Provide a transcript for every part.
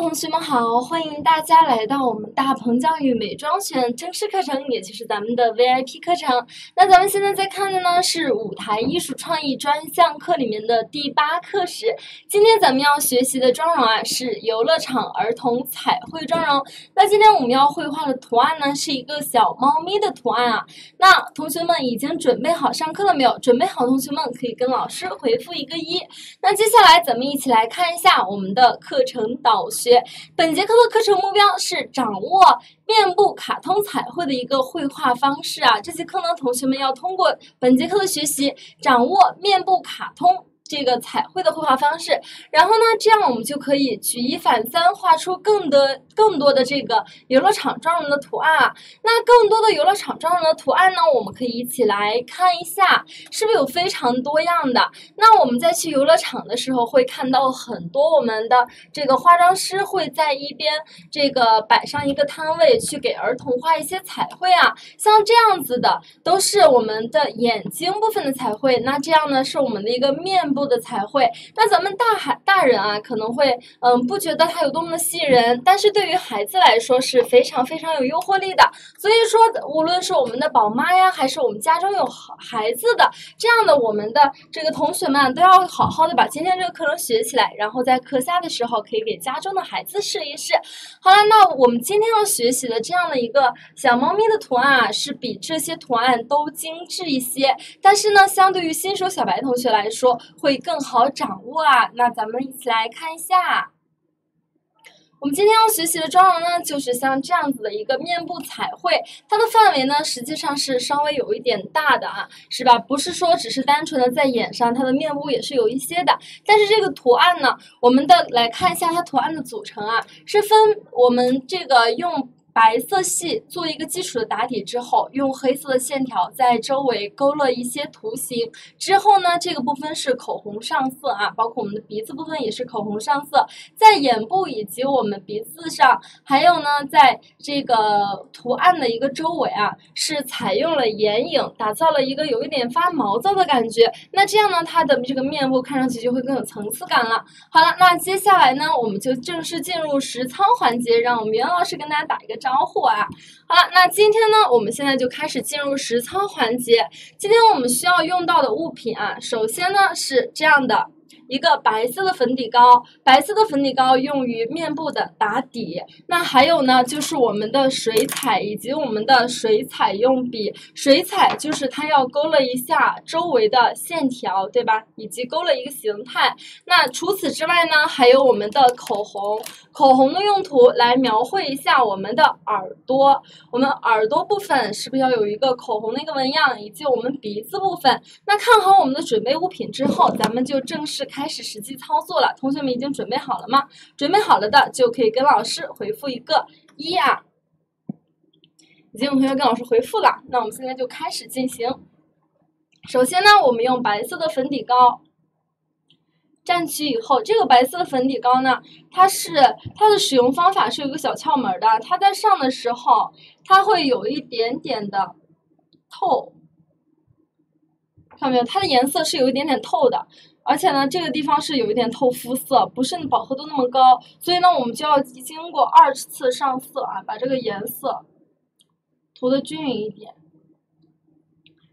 同学们好，欢迎大家来到我们大鹏教育美妆学院正式课程，也就是咱们的 VIP 课程。那咱们现在在看的呢是舞台艺术创意专项课里面的第八课时。今天咱们要学习的妆容啊是游乐场儿童彩绘妆容。那今天我们要绘画的图案呢是一个小猫咪的图案啊。那同学们已经准备好上课了没有？准备好，同学们可以跟老师回复一个一。那接下来咱们一起来看一下我们的课程导。学本节课的课程目标是掌握面部卡通彩绘的一个绘画方式啊！这节课呢，同学们要通过本节课的学习，掌握面部卡通。这个彩绘的绘画方式，然后呢，这样我们就可以举一反三，画出更多更多的这个游乐场妆容的图案啊。那更多的游乐场妆容的图案呢，我们可以一起来看一下，是不是有非常多样的？那我们在去游乐场的时候，会看到很多我们的这个化妆师会在一边这个摆上一个摊位，去给儿童画一些彩绘啊。像这样子的，都是我们的眼睛部分的彩绘。那这样呢，是我们的一个面。的彩绘，那咱们大孩大人啊，可能会嗯不觉得它有多么的吸引人，但是对于孩子来说是非常非常有诱惑力的。所以说，无论是我们的宝妈呀，还是我们家中有孩子的这样的我们的这个同学们，都要好好的把今天这个课程学起来，然后在课下的时候可以给家中的孩子试一试。好了，那我们今天要学习的这样的一个小猫咪的图案啊，是比这些图案都精致一些，但是呢，相对于新手小白同学来说，会。会更好掌握啊！那咱们一起来看一下，我们今天要学习的妆容呢，就是像这样子的一个面部彩绘，它的范围呢实际上是稍微有一点大的啊，是吧？不是说只是单纯的在眼上，它的面部也是有一些的。但是这个图案呢，我们的来看一下它图案的组成啊，是分我们这个用。白色系做一个基础的打底之后，用黑色的线条在周围勾勒一些图形。之后呢，这个部分是口红上色啊，包括我们的鼻子部分也是口红上色。在眼部以及我们鼻子上，还有呢，在这个图案的一个周围啊，是采用了眼影，打造了一个有一点发毛躁的感觉。那这样呢，它的这个面部看上去就会更有层次感了。好了，那接下来呢，我们就正式进入实操环节，让我们袁老师跟大家打一个招。招呼啊！好了，那今天呢，我们现在就开始进入实操环节。今天我们需要用到的物品啊，首先呢是这样的。一个白色的粉底膏，白色的粉底膏用于面部的打底。那还有呢，就是我们的水彩以及我们的水彩用笔。水彩就是它要勾勒一下周围的线条，对吧？以及勾勒一个形态。那除此之外呢，还有我们的口红。口红的用途来描绘一下我们的耳朵。我们耳朵部分是不是要有一个口红的一个纹样？以及我们鼻子部分。那看好我们的准备物品之后，咱们就正式开。开始实际操作了，同学们已经准备好了吗？准备好了的就可以跟老师回复一个一啊。已经有同学跟老师回复了，那我们现在就开始进行。首先呢，我们用白色的粉底膏蘸取以后，这个白色的粉底膏呢，它是它的使用方法是有个小窍门的，它在上的时候，它会有一点点的透，看到没有？它的颜色是有一点点透的。而且呢，这个地方是有一点透肤色，不是饱和度那么高，所以呢，我们就要经过二次上色啊，把这个颜色涂的均匀一点。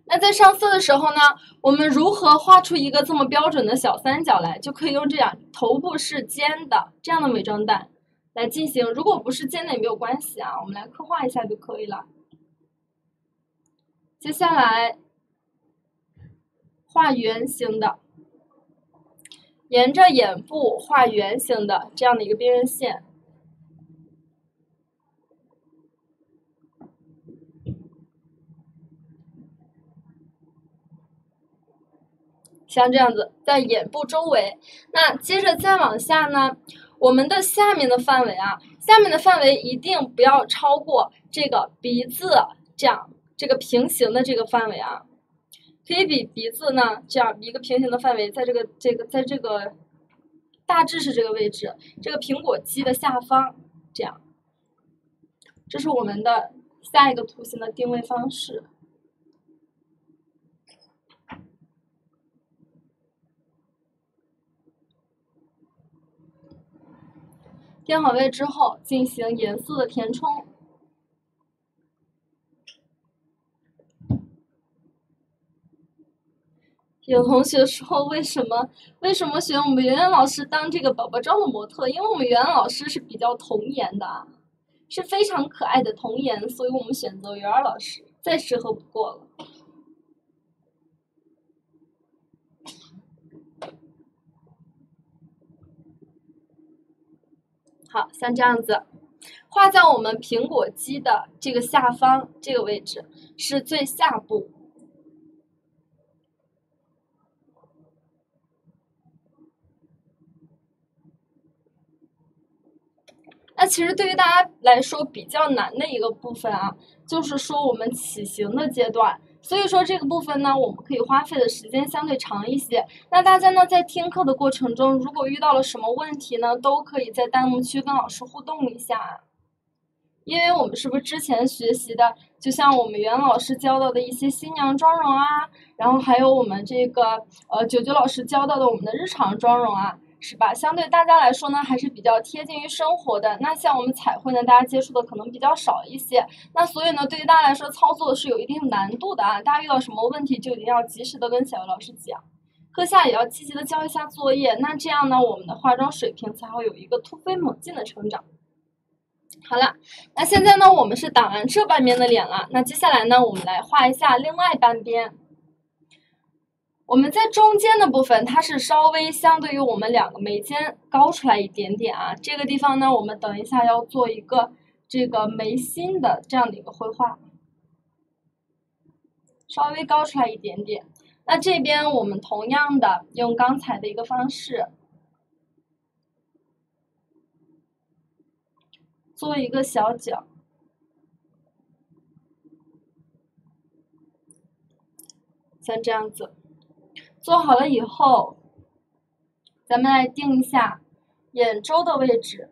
那在上色的时候呢，我们如何画出一个这么标准的小三角来？就可以用这样头部是尖的这样的美妆蛋来进行。如果不是尖的也没有关系啊，我们来刻画一下就可以了。接下来画圆形的。沿着眼部画圆形的这样的一个边缘线，像这样子，在眼部周围。那接着再往下呢，我们的下面的范围啊，下面的范围一定不要超过这个鼻子这样这个平行的这个范围啊。可以比鼻子呢，这样一个平行的范围，在这个这个在这个大致是这个位置，这个苹果肌的下方，这样，这是我们的下一个图形的定位方式。定好位之后，进行颜色的填充。有同学说，为什么为什么选我们圆圆老师当这个宝宝装的模特？因为我们圆圆老师是比较童颜的，是非常可爱的童颜，所以我们选择圆圆老师，再适合不过了。好像这样子，画在我们苹果肌的这个下方这个位置，是最下部。那其实对于大家来说比较难的一个部分啊，就是说我们起形的阶段。所以说这个部分呢，我们可以花费的时间相对长一些。那大家呢在听课的过程中，如果遇到了什么问题呢，都可以在弹幕区跟老师互动一下。因为我们是不是之前学习的，就像我们袁老师教到的一些新娘妆容啊，然后还有我们这个呃九九老师教到的我们的日常妆容啊。是吧？相对大家来说呢，还是比较贴近于生活的。那像我们彩绘呢，大家接触的可能比较少一些。那所以呢，对于大家来说，操作是有一定难度的啊。大家遇到什么问题，就一定要及时的跟小鱼老师讲。课下也要积极的交一下作业。那这样呢，我们的化妆水平才会有一个突飞猛进的成长。好了，那现在呢，我们是打完这半边的脸了。那接下来呢，我们来画一下另外半边。我们在中间的部分，它是稍微相对于我们两个眉间高出来一点点啊。这个地方呢，我们等一下要做一个这个眉心的这样的一个绘画，稍微高出来一点点。那这边我们同样的用刚才的一个方式，做一个小角，像这样子。做好了以后，咱们来定一下眼周的位置。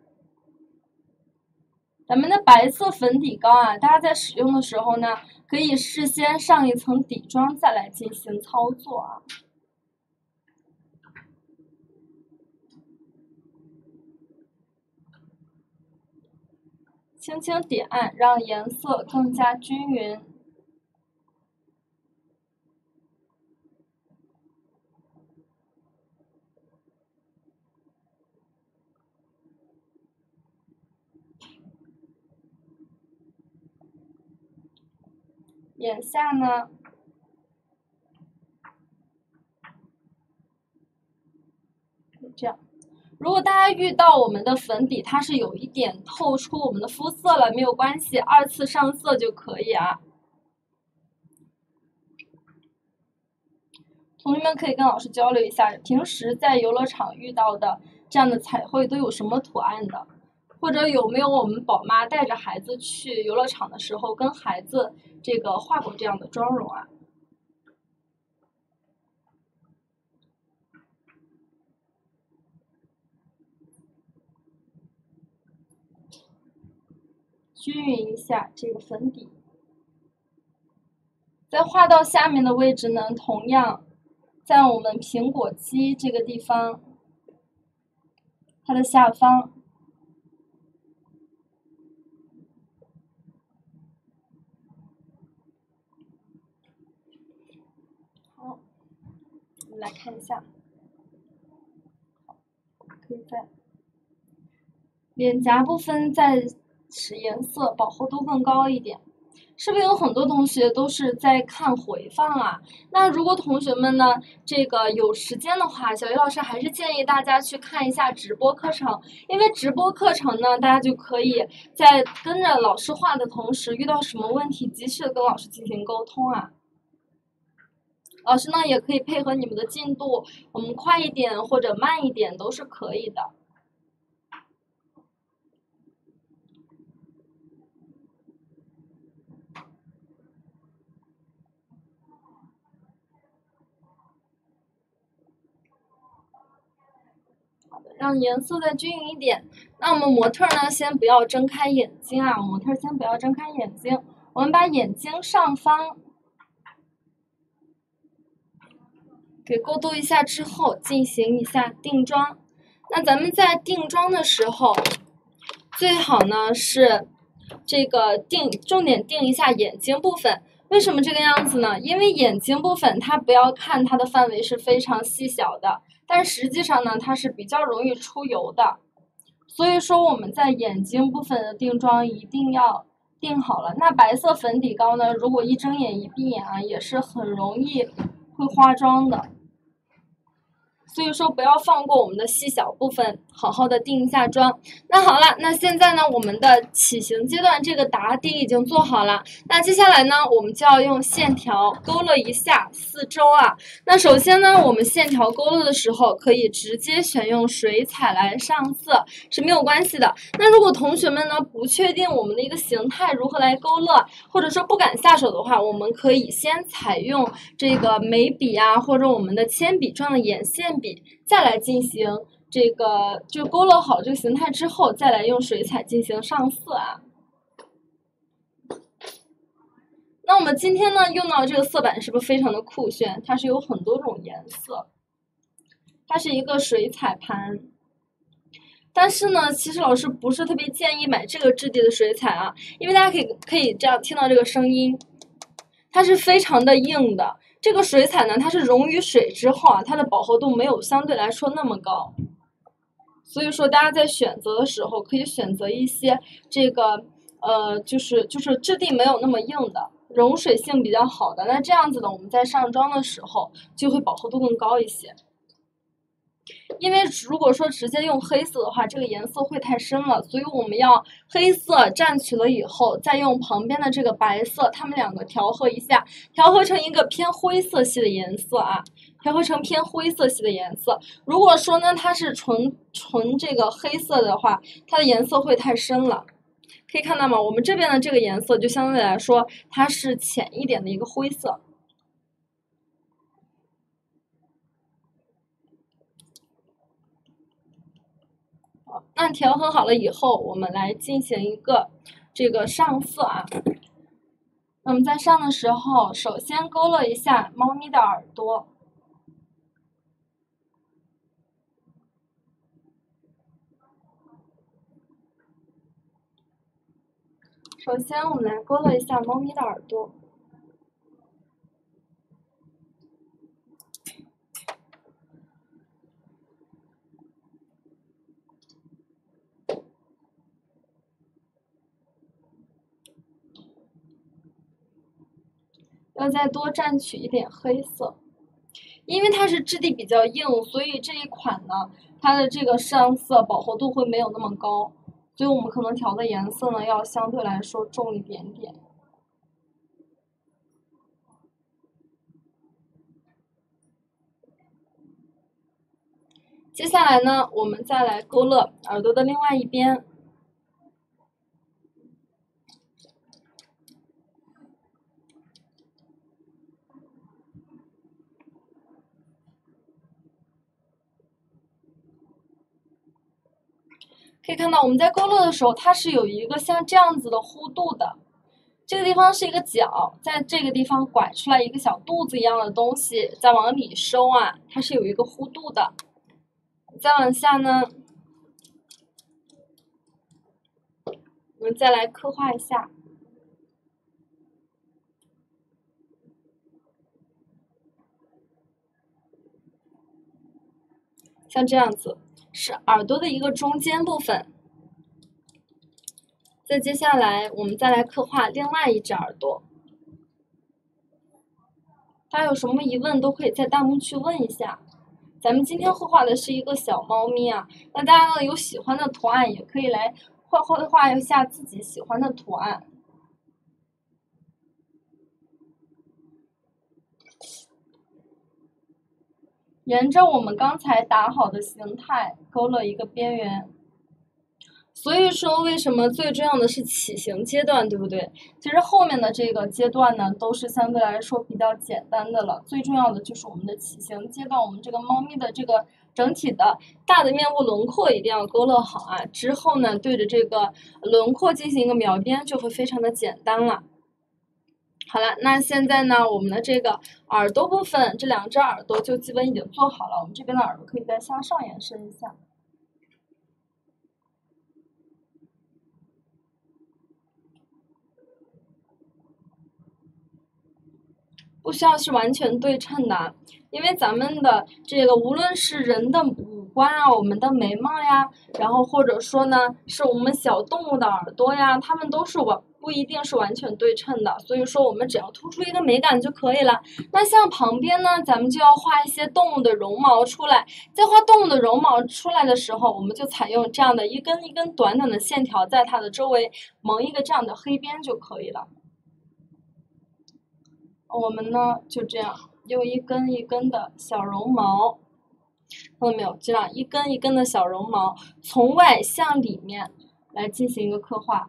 咱们的白色粉底膏啊，大家在使用的时候呢，可以事先上一层底妆，再来进行操作啊。轻轻点按，让颜色更加均匀。眼下呢，这样。如果大家遇到我们的粉底它是有一点透出我们的肤色了，没有关系，二次上色就可以啊。同学们可以跟老师交流一下，平时在游乐场遇到的这样的彩绘都有什么图案的？或者有没有我们宝妈带着孩子去游乐场的时候，跟孩子这个画过这样的妆容啊？均匀一下这个粉底，在画到下面的位置呢，同样在我们苹果肌这个地方，它的下方。来看一下，可以在脸颊部分再使颜色饱和度更高一点。是不是有很多同学都是在看回放啊？那如果同学们呢，这个有时间的话，小鱼老师还是建议大家去看一下直播课程，因为直播课程呢，大家就可以在跟着老师画的同时，遇到什么问题及时的跟老师进行沟通啊。老师呢也可以配合你们的进度，我们快一点或者慢一点都是可以的。让颜色再均匀一点。那我们模特呢，先不要睁开眼睛啊，模特先不要睁开眼睛，我们把眼睛上方。给过渡一下之后，进行一下定妆。那咱们在定妆的时候，最好呢是这个定重点定一下眼睛部分。为什么这个样子呢？因为眼睛部分它不要看它的范围是非常细小的，但实际上呢它是比较容易出油的。所以说我们在眼睛部分的定妆一定要定好了。那白色粉底膏呢，如果一睁眼一闭眼啊，也是很容易会花妆的。所以说不要放过我们的细小部分，好好的定一下妆。那好了，那现在呢，我们的起形阶段这个打底已经做好了。那接下来呢，我们就要用线条勾勒一下四周啊。那首先呢，我们线条勾勒的时候，可以直接选用水彩来上色是没有关系的。那如果同学们呢不确定我们的一个形态如何来勾勒，或者说不敢下手的话，我们可以先采用这个眉笔啊，或者我们的铅笔状的眼线笔。再来进行这个，就勾勒好这个形态之后，再来用水彩进行上色啊。那我们今天呢用到这个色板是不是非常的酷炫？它是有很多种颜色，它是一个水彩盘。但是呢，其实老师不是特别建议买这个质地的水彩啊，因为大家可以可以这样听到这个声音，它是非常的硬的。这个水彩呢，它是溶于水之后啊，它的饱和度没有相对来说那么高，所以说大家在选择的时候可以选择一些这个呃，就是就是质地没有那么硬的，溶水性比较好的，那这样子呢我们在上妆的时候就会饱和度更高一些。因为如果说直接用黑色的话，这个颜色会太深了，所以我们要黑色蘸取了以后，再用旁边的这个白色，它们两个调和一下，调和成一个偏灰色系的颜色啊，调和成偏灰色系的颜色。如果说呢，它是纯纯这个黑色的话，它的颜色会太深了。可以看到吗？我们这边的这个颜色就相对来说，它是浅一点的一个灰色。那调和好了以后，我们来进行一个这个上色啊。那么在上的时候，首先勾勒一下猫咪的耳朵。首先，我们来勾勒一下猫咪的耳朵。要再多蘸取一点黑色，因为它是质地比较硬，所以这一款呢，它的这个上色饱和度会没有那么高，所以我们可能调的颜色呢要相对来说重一点点。接下来呢，我们再来勾勒耳朵的另外一边。可以看到，我们在勾勒的时候，它是有一个像这样子的弧度的。这个地方是一个角，在这个地方拐出来一个小肚子一样的东西，再往里收啊，它是有一个弧度的。再往下呢，我们再来刻画一下，像这样子。是耳朵的一个中间部分，再接下来我们再来刻画另外一只耳朵。大家有什么疑问都可以在弹幕区问一下。咱们今天绘画的是一个小猫咪啊，那大家呢有喜欢的图案也可以来画绘画一下自己喜欢的图案。沿着我们刚才打好的形态勾勒一个边缘，所以说为什么最重要的是起形阶段，对不对？其实后面的这个阶段呢，都是相对来说比较简单的了。最重要的就是我们的起形阶段，我们这个猫咪的这个整体的大的面部轮廓一定要勾勒好啊。之后呢，对着这个轮廓进行一个描边，就会非常的简单了。好了那现在呢我们的这个耳朵部分这两只耳朵就基本已经做好了我们这边的耳朵可以再向上延伸一下。不需要去完全对称的因为咱们的这个无论是人的五官啊我们的眉毛呀然后或者说呢是我们小动物的耳朵呀它们都是往不一定是完全对称的，所以说我们只要突出一个美感就可以了。那像旁边呢，咱们就要画一些动物的绒毛出来。在画动物的绒毛出来的时候，我们就采用这样的一根一根短短的线条，在它的周围蒙一个这样的黑边就可以了。我们呢就这样用一根一根的小绒毛，看到没有？这样一根一根的小绒毛从外向里面来进行一个刻画。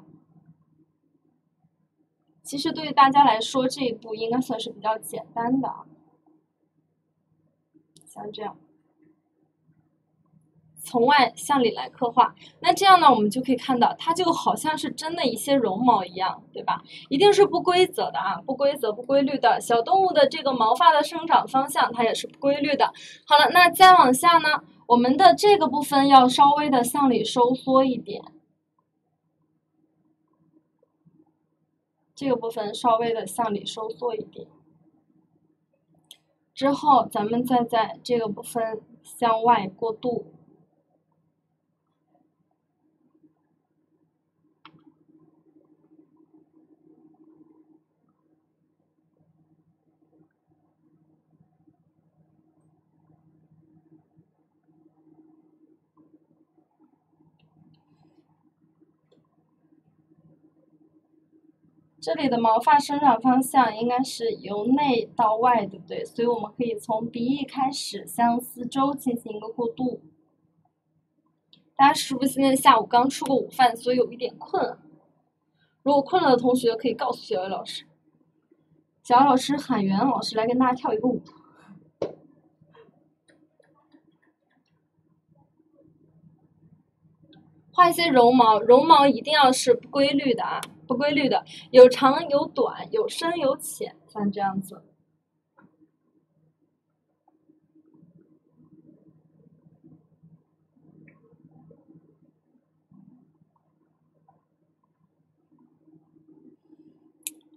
其实对于大家来说，这一步应该算是比较简单的啊，像这样，从外向里来刻画。那这样呢，我们就可以看到，它就好像是真的一些绒毛一样，对吧？一定是不规则的啊，不规则、不规律的。小动物的这个毛发的生长方向，它也是不规律的。好了，那再往下呢，我们的这个部分要稍微的向里收缩一点。这个部分稍微的向里收缩一点，之后咱们再在这个部分向外过渡。这里的毛发生长方向应该是由内到外，对不对？所以我们可以从鼻翼开始向四周进行一个过渡。大家是不是今天下午刚吃过午饭，所以有一点困？如果困了的同学可以告诉小薇老师，小薇老师喊袁老师来跟大家跳一个舞。画一些绒毛，绒毛一定要是不规律的啊，不规律的，有长有短，有深有浅，像这样子。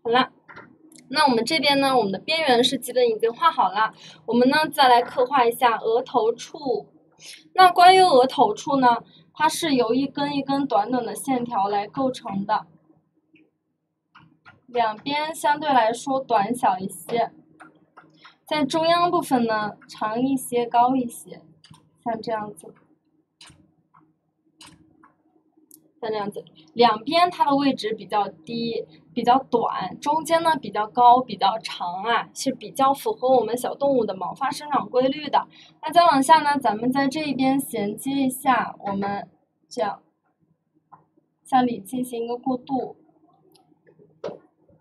好了，那我们这边呢，我们的边缘是基本已经画好了，我们呢再来刻画一下额头处。那关于额头处呢？它是由一根一根短短的线条来构成的，两边相对来说短小一些，在中央部分呢长一些、高一些，像这样子，像这样子，两边它的位置比较低、比较短，中间呢比较高、比较长啊，是比较符合我们小动物的毛发生长规律的。那再往下呢，咱们在这一边衔接一下我们。这样，向里进行一个过渡。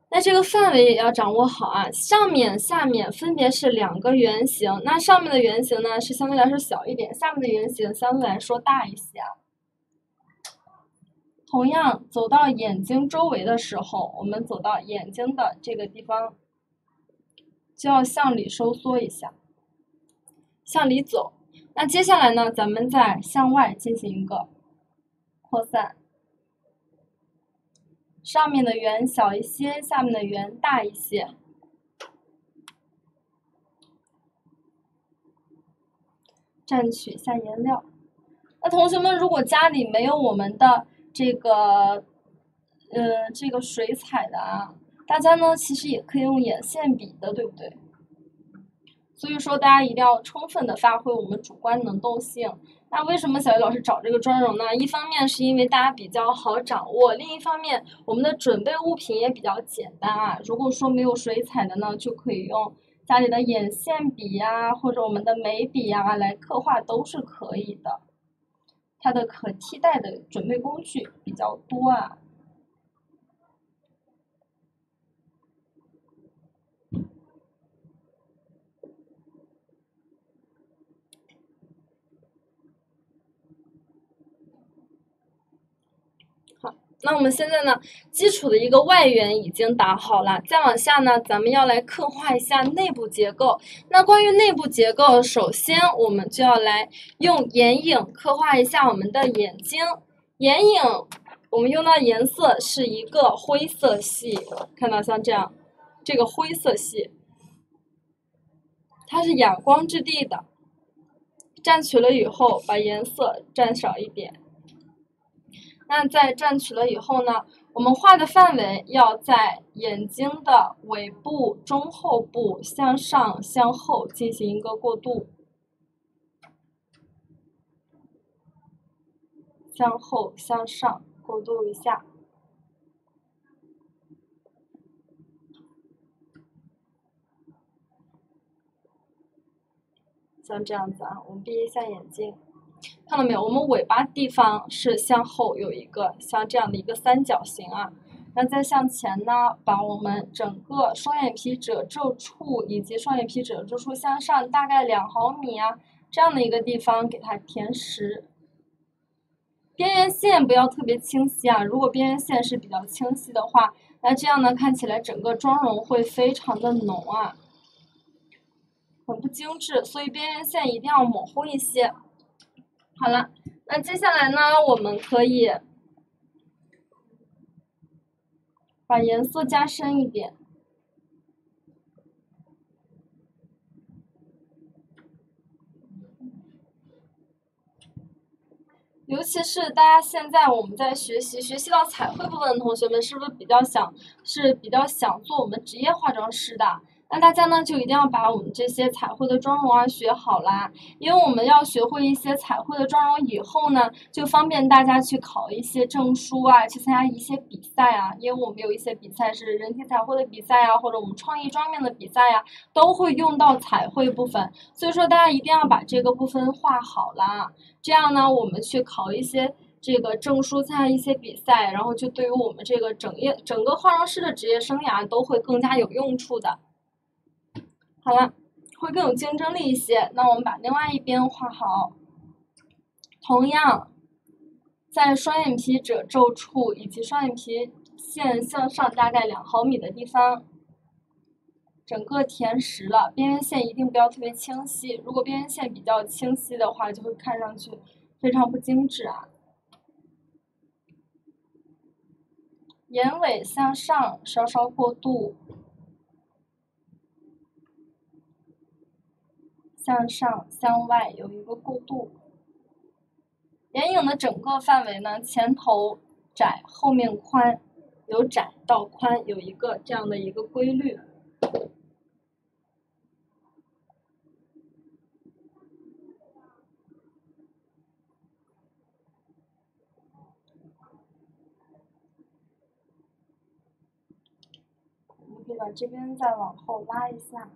那这个范围也要掌握好啊，上面、下面分别是两个圆形。那上面的圆形呢是相对来说小一点，下面的圆形相对来说大一些。同样，走到眼睛周围的时候，我们走到眼睛的这个地方，就要向里收缩一下，向里走。那接下来呢，咱们再向外进行一个。扩散，上面的圆小一些，下面的圆大一些。蘸取一下颜料。那同学们，如果家里没有我们的这个，呃，这个水彩的啊，大家呢其实也可以用眼线笔的，对不对？所以说，大家一定要充分的发挥我们主观能动性。那为什么小鱼老师找这个妆容呢？一方面是因为大家比较好掌握，另一方面我们的准备物品也比较简单啊。如果说没有水彩的呢，就可以用家里的眼线笔呀，或者我们的眉笔呀来刻画都是可以的。它的可替代的准备工具比较多啊。那我们现在呢，基础的一个外缘已经打好了，再往下呢，咱们要来刻画一下内部结构。那关于内部结构，首先我们就要来用眼影刻画一下我们的眼睛。眼影我们用到颜色是一个灰色系，看到像这样，这个灰色系。它是哑光质地的。蘸取了以后，把颜色蘸少一点。那在蘸取了以后呢，我们画的范围要在眼睛的尾部、中后部向上、向后进行一个过渡，向后、向上过渡一下。像这样子啊，我们闭一下眼睛，看到没有？我们尾巴地方是向后有一个像这样的一个三角形啊，那再向前呢，把我们整个双眼皮褶皱处以及双眼皮褶皱处向上大概两毫米啊，这样的一个地方给它填实。边缘线不要特别清晰啊，如果边缘线是比较清晰的话，那这样呢看起来整个妆容会非常的浓啊。很不精致，所以边缘线一定要模糊一些。好了，那接下来呢，我们可以把颜色加深一点，尤其是大家现在我们在学习学习到彩绘部分的同学们，是不是比较想是比较想做我们职业化妆师的？那大家呢就一定要把我们这些彩绘的妆容啊学好啦，因为我们要学会一些彩绘的妆容以后呢，就方便大家去考一些证书啊，去参加一些比赛啊。因为我们有一些比赛是人体彩绘的比赛啊，或者我们创意妆面的比赛呀，都会用到彩绘部分。所以说大家一定要把这个部分画好啦，这样呢，我们去考一些这个证书，参加一些比赛，然后就对于我们这个整业整个化妆师的职业生涯都会更加有用处的。好了，会更有竞争力一些。那我们把另外一边画好，同样在双眼皮褶皱处以及双眼皮线向上大概两毫米的地方，整个填实了。边缘线一定不要特别清晰，如果边缘线比较清晰的话，就会看上去非常不精致啊。眼尾向上稍稍过渡。向上向外有一个过渡，眼影的整个范围呢，前头窄后面宽，由窄到宽有一个这样的一个规律。我们可以把这边再往后拉一下。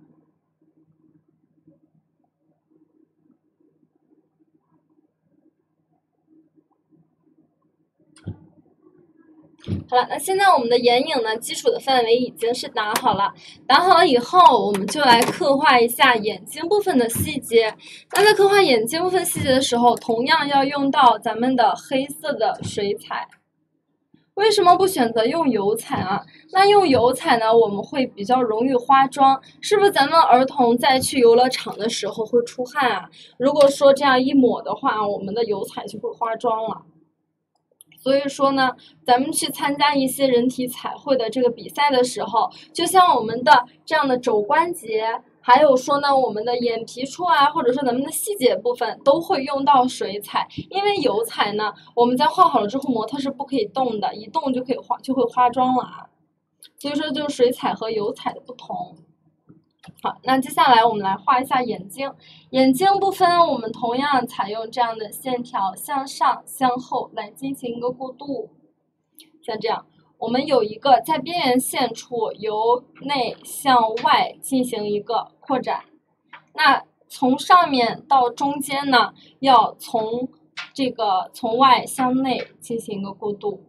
好了，那现在我们的眼影呢，基础的范围已经是打好了。打好了以后，我们就来刻画一下眼睛部分的细节。那在刻画眼睛部分细节的时候，同样要用到咱们的黑色的水彩。为什么不选择用油彩啊？那用油彩呢，我们会比较容易花妆。是不是咱们儿童在去游乐场的时候会出汗啊？如果说这样一抹的话，我们的油彩就会花妆了。所以说呢，咱们去参加一些人体彩绘的这个比赛的时候，就像我们的这样的肘关节，还有说呢，我们的眼皮处啊，或者说咱们的细节部分，都会用到水彩。因为油彩呢，我们在画好了之后，模特是不可以动的，一动就可以花就会花妆了啊。所以说，就是水彩和油彩的不同。好，那接下来我们来画一下眼睛。眼睛部分，我们同样采用这样的线条，向上、向后来进行一个过渡。像这样，我们有一个在边缘线处由内向外进行一个扩展。那从上面到中间呢，要从这个从外向内进行一个过渡。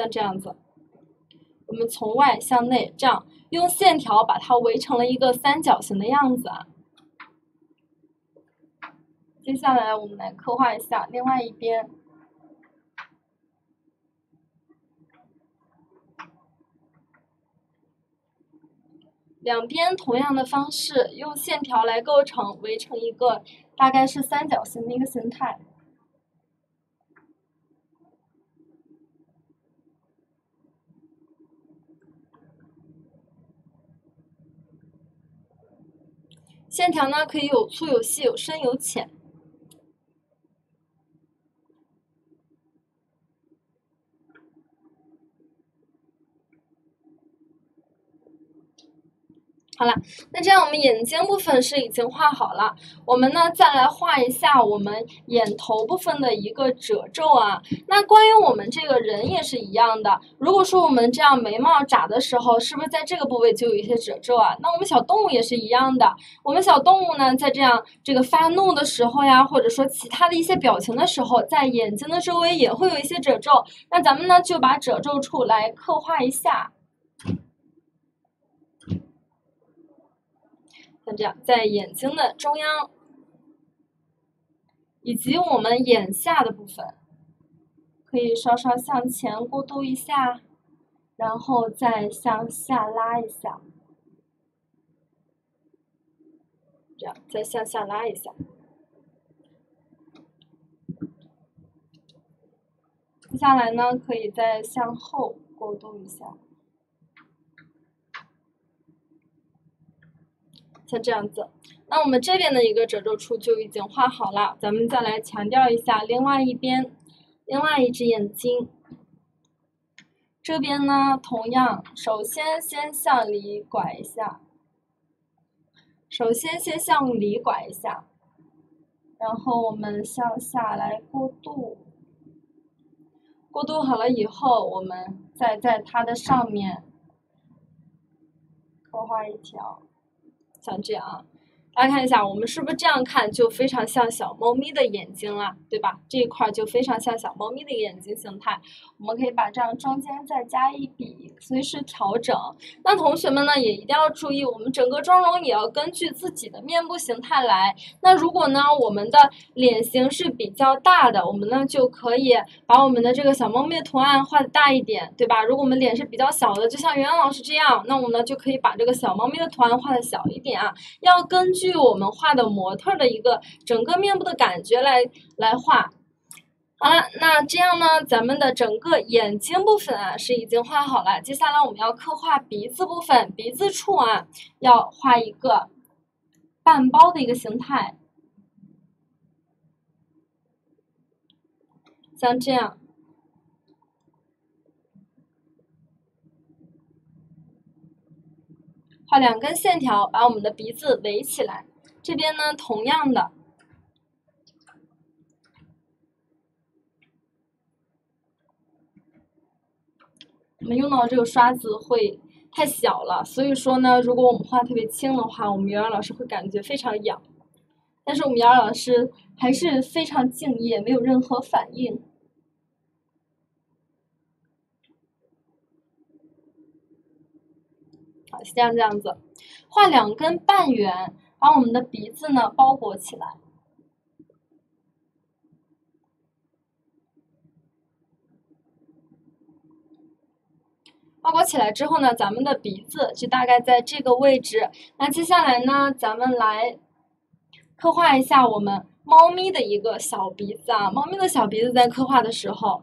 像这样子，我们从外向内，这样用线条把它围成了一个三角形的样子啊。接下来我们来刻画一下另外一边，两边同样的方式，用线条来构成，围成一个大概是三角形的一个形态。线条呢可以有粗有细，有深有浅。好了，那这样我们眼睛部分是已经画好了，我们呢再来画一下我们眼头部分的一个褶皱啊。那关于我们这个人也是一样的，如果说我们这样眉毛眨的时候，是不是在这个部位就有一些褶皱啊？那我们小动物也是一样的，我们小动物呢在这样这个发怒的时候呀，或者说其他的一些表情的时候，在眼睛的周围也会有一些褶皱。那咱们呢就把褶皱处来刻画一下。这样，在眼睛的中央，以及我们眼下的部分，可以稍稍向前过渡一下，然后再向下拉一下，这样再向下拉一下。接下来呢，可以再向后过渡一下。像这样子，那我们这边的一个褶皱处就已经画好了。咱们再来强调一下另外一边，另外一只眼睛。这边呢，同样，首先先向里拐一下，首先先向里拐一下，然后我们向下来过渡，过渡好了以后，我们再在它的上面刻画一条。像这样啊。大家看一下，我们是不是这样看就非常像小猫咪的眼睛了，对吧？这一块就非常像小猫咪的眼睛形态。我们可以把这样中间再加一笔，随时调整。那同学们呢，也一定要注意，我们整个妆容也要根据自己的面部形态来。那如果呢，我们的脸型是比较大的，我们呢就可以把我们的这个小猫咪的图案画的大一点，对吧？如果我们脸是比较小的，就像袁老师这样，那我们呢就可以把这个小猫咪的图案画的小一点啊。要根据对我们画的模特的一个整个面部的感觉来来画，好了，那这样呢，咱们的整个眼睛部分啊是已经画好了，接下来我们要刻画鼻子部分，鼻子处啊要画一个半包的一个形态，像这样。画两根线条，把我们的鼻子围起来。这边呢，同样的，我们用到这个刷子会太小了，所以说呢，如果我们画特别轻的话，我们圆圆老师会感觉非常痒。但是我们圆圆老师还是非常敬业，没有任何反应。像这样子，画两根半圆，把我们的鼻子呢包裹起来。包裹起来之后呢，咱们的鼻子就大概在这个位置。那接下来呢，咱们来刻画一下我们猫咪的一个小鼻子啊。猫咪的小鼻子在刻画的时候。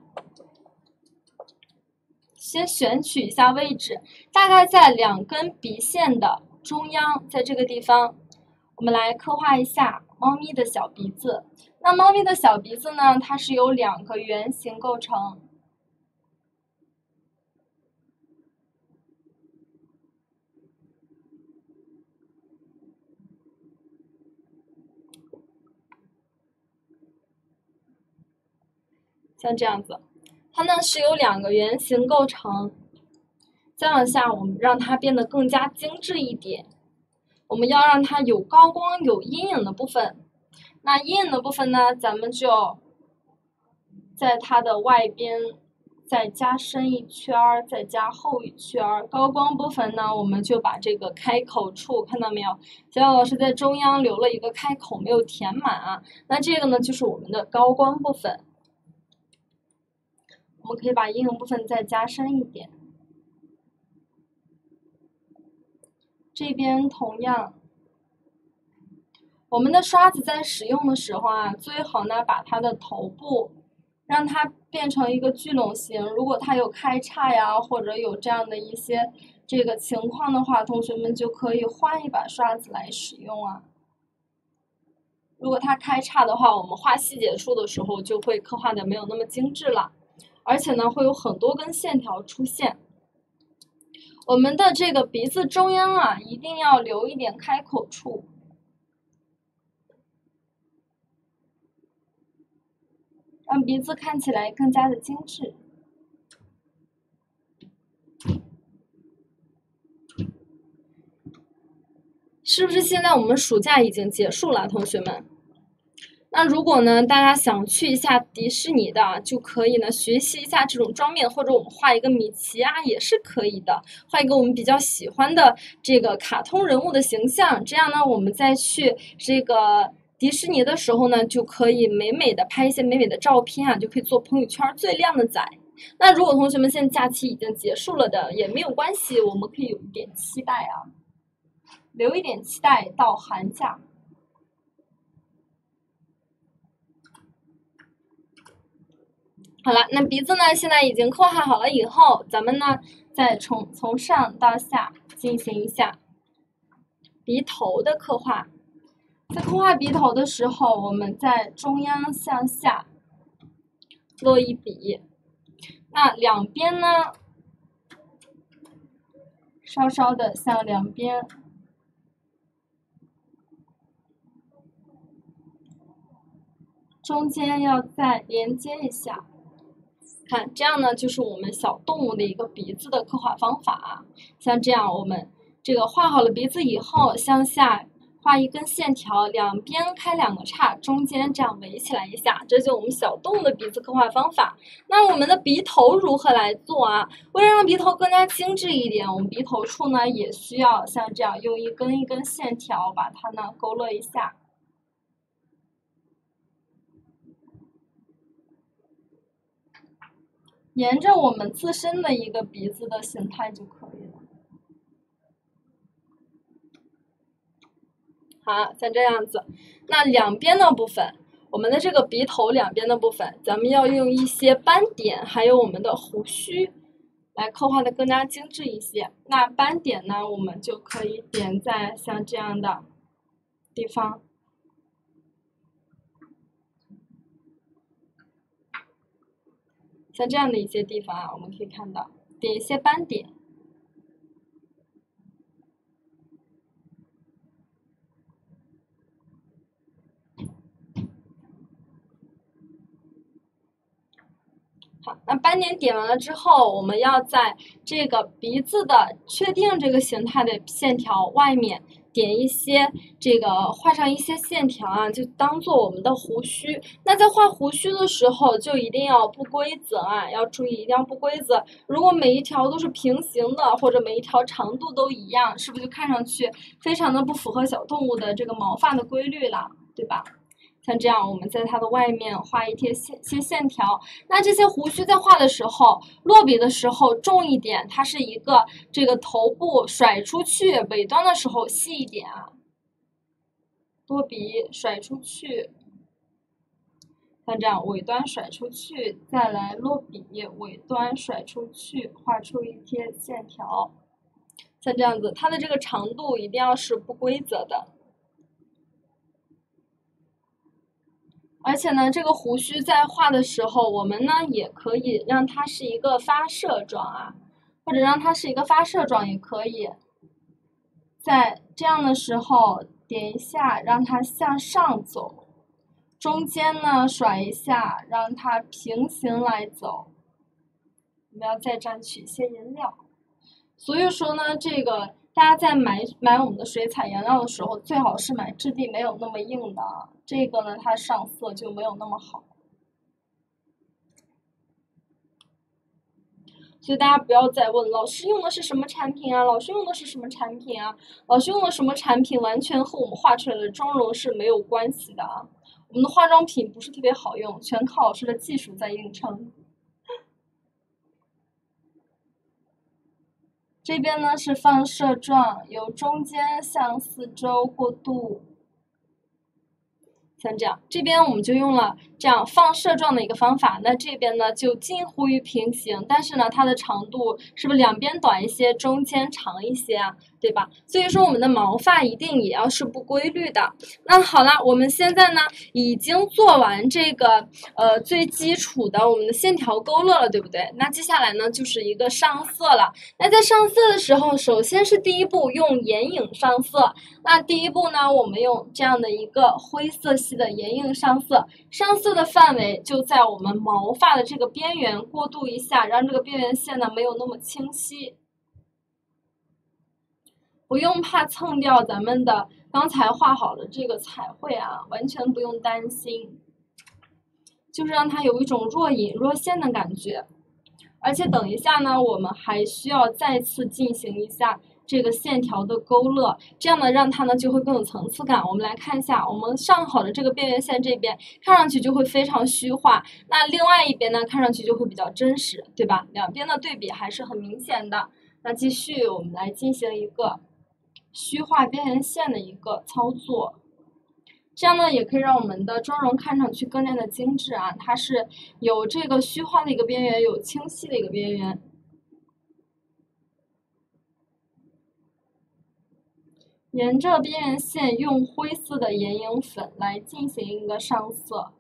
先选取一下位置，大概在两根鼻线的中央，在这个地方，我们来刻画一下猫咪的小鼻子。那猫咪的小鼻子呢，它是由两个圆形构成，像这样子。它呢是由两个圆形构成，再往下，我们让它变得更加精致一点。我们要让它有高光、有阴影的部分。那阴影的部分呢，咱们就在它的外边再加深一圈儿，再加厚一圈儿。高光部分呢，我们就把这个开口处看到没有？小小老师在中央留了一个开口，没有填满啊。那这个呢，就是我们的高光部分。我们可以把阴影部分再加深一点，这边同样，我们的刷子在使用的时候啊，最好呢把它的头部让它变成一个聚拢型。如果它有开叉呀，或者有这样的一些这个情况的话，同学们就可以换一把刷子来使用啊。如果它开叉的话，我们画细节处的时候就会刻画的没有那么精致了，而且呢会有很多根线条出现。我们的这个鼻子中央啊，一定要留一点开口处，让鼻子看起来更加的精致。是不是现在我们暑假已经结束了，同学们？那如果呢，大家想去一下迪士尼的，就可以呢学习一下这种妆面，或者我们画一个米奇啊，也是可以的。画一个我们比较喜欢的这个卡通人物的形象，这样呢，我们再去这个迪士尼的时候呢，就可以美美的拍一些美美的照片啊，就可以做朋友圈最靓的仔。那如果同学们现在假期已经结束了的，也没有关系，我们可以有一点期待啊。留一点期待到寒假。好了，那鼻子呢？现在已经刻画好了，以后咱们呢，再从从上到下进行一下鼻头的刻画。在刻画鼻头的时候，我们在中央向下落一笔，那两边呢，稍稍的向两边。中间要再连接一下，看这样呢，就是我们小动物的一个鼻子的刻画方法。像这样，我们这个画好了鼻子以后，向下画一根线条，两边开两个叉，中间这样围起来一下，这就我们小动物的鼻子刻画方法。那我们的鼻头如何来做啊？为了让鼻头更加精致一点，我们鼻头处呢也需要像这样用一根一根线条把它呢勾勒一下。沿着我们自身的一个鼻子的形态就可以了。好，像这样子。那两边的部分，我们的这个鼻头两边的部分，咱们要用一些斑点，还有我们的胡须，来刻画的更加精致一些。那斑点呢，我们就可以点在像这样的地方。像这样的一些地方啊，我们可以看到点一些斑点。好，那斑点点完了之后，我们要在这个鼻子的确定这个形态的线条外面。点一些这个画上一些线条啊，就当做我们的胡须。那在画胡须的时候，就一定要不规则啊，要注意一定要不规则。如果每一条都是平行的，或者每一条长度都一样，是不是就看上去非常的不符合小动物的这个毛发的规律了，对吧？像这样，我们在它的外面画一些线些线条。那这些胡须在画的时候，落笔的时候重一点，它是一个这个头部甩出去，尾端的时候细一点啊。落笔甩出去，像这样尾端甩出去，再来落笔，尾端甩出去，画出一些线条。像这样子，它的这个长度一定要是不规则的。而且呢，这个胡须在画的时候，我们呢也可以让它是一个发射状啊，或者让它是一个发射状也可以。在这样的时候，点一下让它向上走，中间呢甩一下让它平行来走。我们要再蘸取一些颜料，所以说呢，这个。大家在买买我们的水彩颜料的时候，最好是买质地没有那么硬的，这个呢它上色就没有那么好。所以大家不要再问老师用的是什么产品啊？老师用的是什么产品啊？老师用的什么产品完全和我们画出来的妆容是没有关系的啊！我们的化妆品不是特别好用，全靠老师的技术在硬撑。这边呢是放射状，由中间向四周过渡，像这样。这边我们就用了这样放射状的一个方法。那这边呢就近乎于平行，但是呢它的长度是不是两边短一些，中间长一些啊？对吧？所以说我们的毛发一定也要是不规律的。那好了，我们现在呢已经做完这个呃最基础的我们的线条勾勒了，对不对？那接下来呢就是一个上色了。那在上色的时候，首先是第一步用眼影上色。那第一步呢，我们用这样的一个灰色系的眼影上色，上色的范围就在我们毛发的这个边缘过渡一下，让这个边缘线呢没有那么清晰。不用怕蹭掉咱们的刚才画好的这个彩绘啊，完全不用担心，就是让它有一种若隐若现的感觉。而且等一下呢，我们还需要再次进行一下这个线条的勾勒，这样呢让它呢就会更有层次感。我们来看一下，我们上好的这个边缘线这边看上去就会非常虚化，那另外一边呢看上去就会比较真实，对吧？两边的对比还是很明显的。那继续，我们来进行一个。虚化边缘线的一个操作，这样呢也可以让我们的妆容看上去更加的精致啊。它是有这个虚化的一个边缘，有清晰的一个边缘。沿着边缘线用灰色的眼影粉来进行一个上色。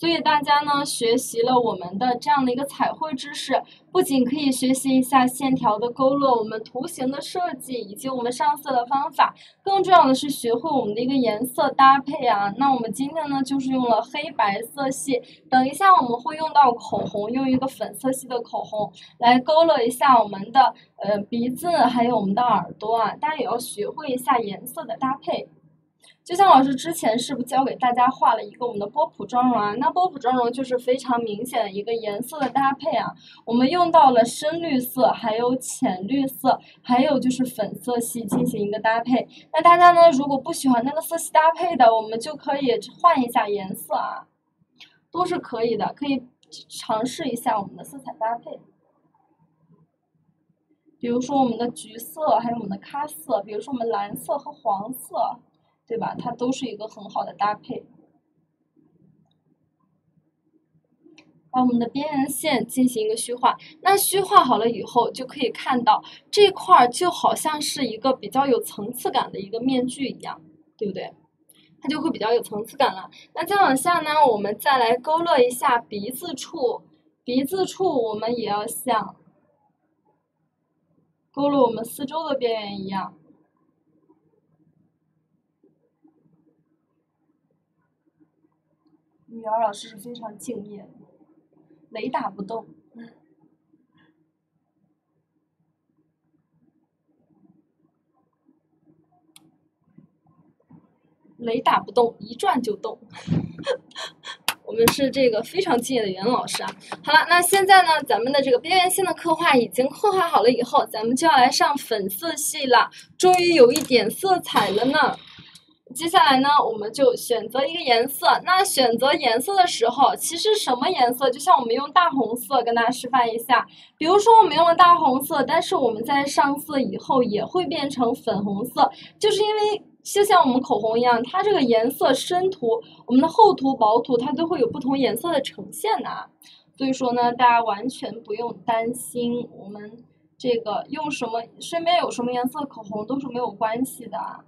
所以大家呢，学习了我们的这样的一个彩绘知识，不仅可以学习一下线条的勾勒，我们图形的设计以及我们上色的方法，更重要的是学会我们的一个颜色搭配啊。那我们今天呢，就是用了黑白色系，等一下我们会用到口红，用一个粉色系的口红来勾勒一下我们的呃鼻子，还有我们的耳朵啊。大家也要学会一下颜色的搭配。就像老师之前是不是教给大家画了一个我们的波普妆容啊？那波普妆容就是非常明显的一个颜色的搭配啊。我们用到了深绿色，还有浅绿色，还有就是粉色系进行一个搭配。那大家呢，如果不喜欢那个色系搭配的，我们就可以换一下颜色啊，都是可以的，可以尝试一下我们的色彩搭配。比如说我们的橘色，还有我们的咖色，比如说我们蓝色和黄色。对吧？它都是一个很好的搭配。把我们的边缘线进行一个虚化，那虚化好了以后，就可以看到这块就好像是一个比较有层次感的一个面具一样，对不对？它就会比较有层次感了。那再往下呢，我们再来勾勒一下鼻子处，鼻子处我们也要像勾勒我们四周的边缘一样。女儿老师是非常敬业的，雷打不动，雷打不动，一转就动。我们是这个非常敬业的袁老师啊。好了，那现在呢，咱们的这个边缘线的刻画已经刻画好了，以后咱们就要来上粉色系了。终于有一点色彩了呢。接下来呢，我们就选择一个颜色。那选择颜色的时候，其实什么颜色？就像我们用大红色，跟大家示范一下。比如说我们用了大红色，但是我们在上色以后也会变成粉红色，就是因为就像我们口红一样，它这个颜色深涂，我们的厚涂薄涂，它都会有不同颜色的呈现的啊。所以说呢，大家完全不用担心，我们这个用什么，身边有什么颜色口红都是没有关系的。啊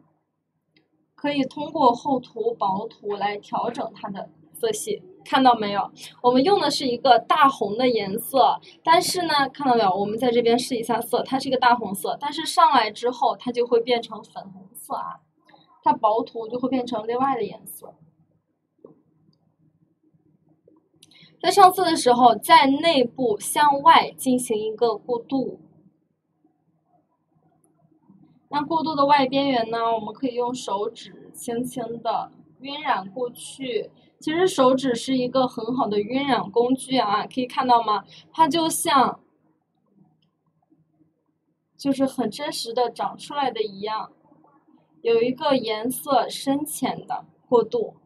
可以通过厚涂薄涂来调整它的色系，看到没有？我们用的是一个大红的颜色，但是呢，看到没有？我们在这边试一下色，它是一个大红色，但是上来之后它就会变成粉红色啊，它薄涂就会变成另外的颜色。在上色的时候，在内部向外进行一个过渡。那过渡的外边缘呢？我们可以用手指轻轻的晕染过去。其实手指是一个很好的晕染工具啊，可以看到吗？它就像，就是很真实的长出来的一样，有一个颜色深浅的过渡，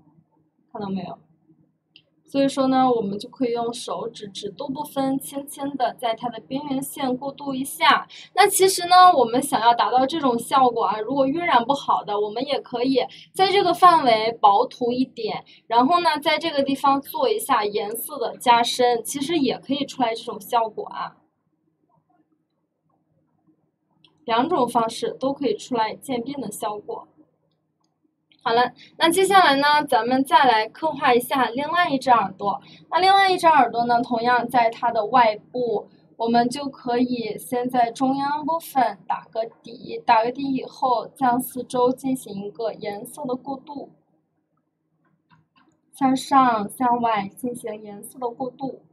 看到没有？所以说呢，我们就可以用手指指肚不分，轻轻的在它的边缘线过渡一下。那其实呢，我们想要达到这种效果啊，如果晕染不好的，我们也可以在这个范围薄涂一点，然后呢，在这个地方做一下颜色的加深，其实也可以出来这种效果啊。两种方式都可以出来渐变的效果。好了，那接下来呢，咱们再来刻画一下另外一只耳朵。那另外一只耳朵呢，同样在它的外部，我们就可以先在中央部分打个底，打个底以后，向四周进行一个颜色的过渡，向上向外进行颜色的过渡。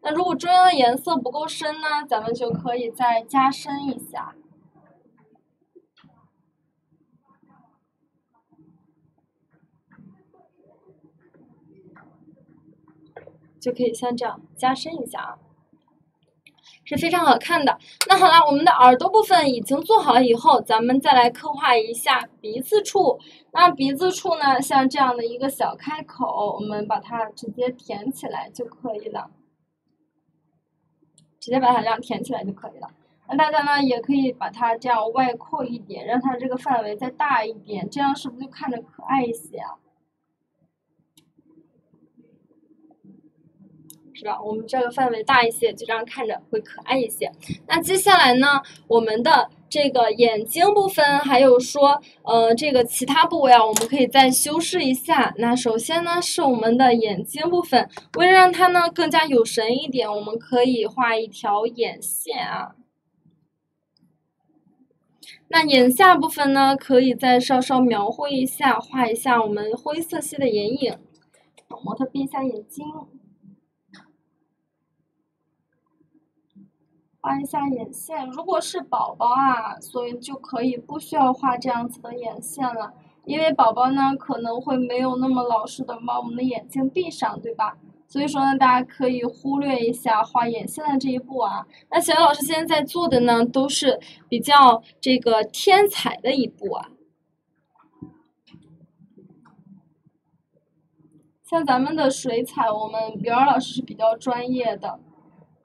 那如果中央的颜色不够深呢，咱们就可以再加深一下，就可以像这样加深一下啊，是非常好看的。那好了，我们的耳朵部分已经做好了以后，咱们再来刻画一下鼻子处。那鼻子处呢，像这样的一个小开口，我们把它直接填起来就可以了。直接把它这样填起来就可以了。那大家呢，也可以把它这样外扩一点，让它这个范围再大一点，这样是不是就看着可爱一些啊？是吧？我们这个范围大一些，就这样看着会可爱一些。那接下来呢，我们的。这个眼睛部分，还有说，呃，这个其他部位啊，我们可以再修饰一下。那首先呢，是我们的眼睛部分，为了让它呢更加有神一点，我们可以画一条眼线啊。那眼下部分呢，可以再稍稍描绘一下，画一下我们灰色系的眼影。模特闭一下眼睛。画一下眼线，如果是宝宝啊，所以就可以不需要画这样子的眼线了，因为宝宝呢可能会没有那么老实的把我们的眼睛闭上，对吧？所以说呢，大家可以忽略一下画眼线的这一步啊。那小杨老师现在在做的呢，都是比较这个天才的一步啊。像咱们的水彩，我们刘儿老师是比较专业的。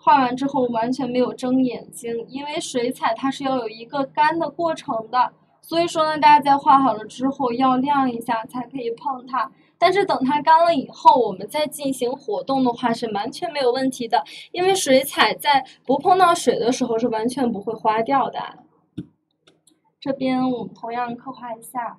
画完之后完全没有睁眼睛，因为水彩它是要有一个干的过程的，所以说呢，大家在画好了之后要晾一下才可以碰它。但是等它干了以后，我们再进行活动的话是完全没有问题的，因为水彩在不碰到水的时候是完全不会花掉的。这边我们同样刻画一下。